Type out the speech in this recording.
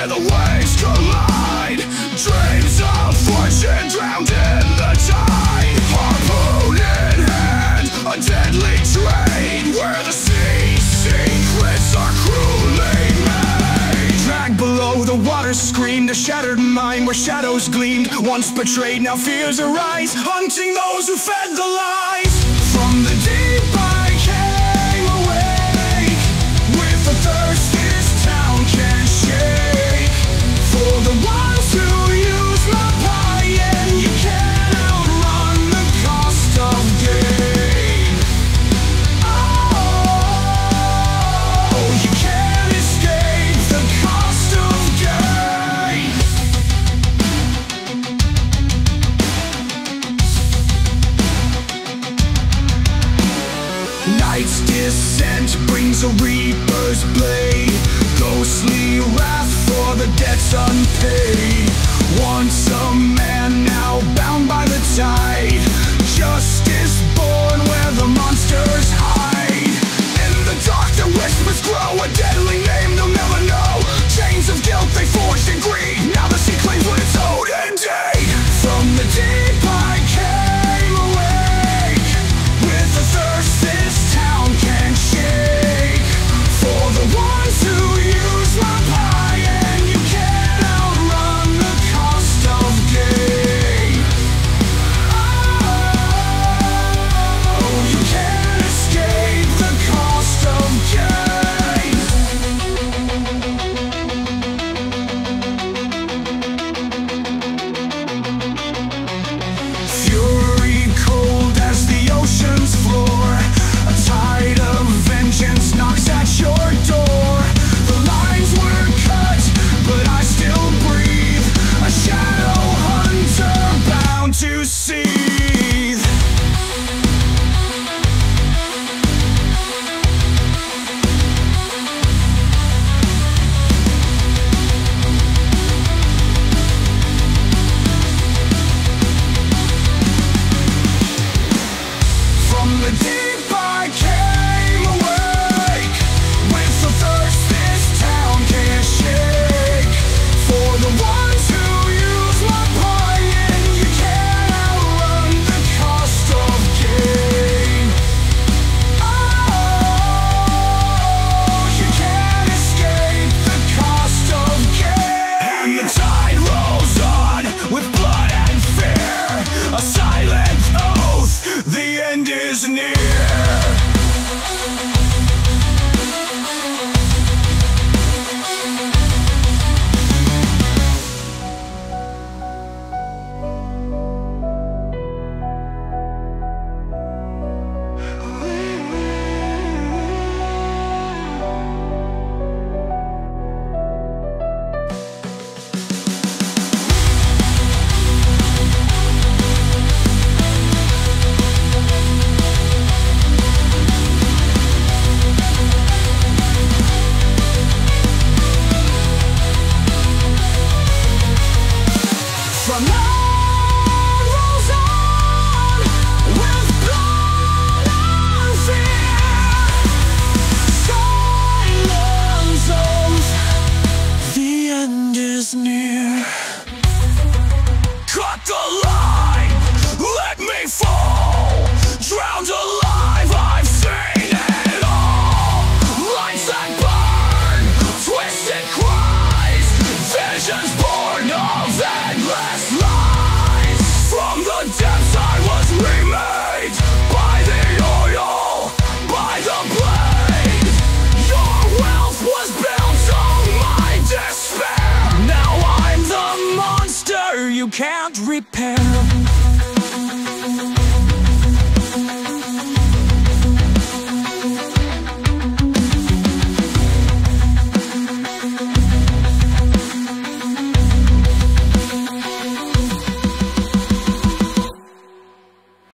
where the waves collide Dreams of fortune drowned in the tide. Harpoon in hand, a deadly train. Where the sea's secrets are cruelly made. Dragged below the water screamed A shattered mind where shadows gleamed. Once betrayed, now fears arise Hunting those who fed the lies. From the deep Night's descent brings a reaper's blade. Ghostly wrath for the debts unpaid. energy of endless lies. From the depths I was remade By the oil, by the blade. Your wealth was built on my despair. Now I'm the monster you can't repair.